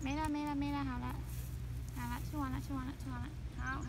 没了没了没了好了好了吃完了吃完了吃完了好。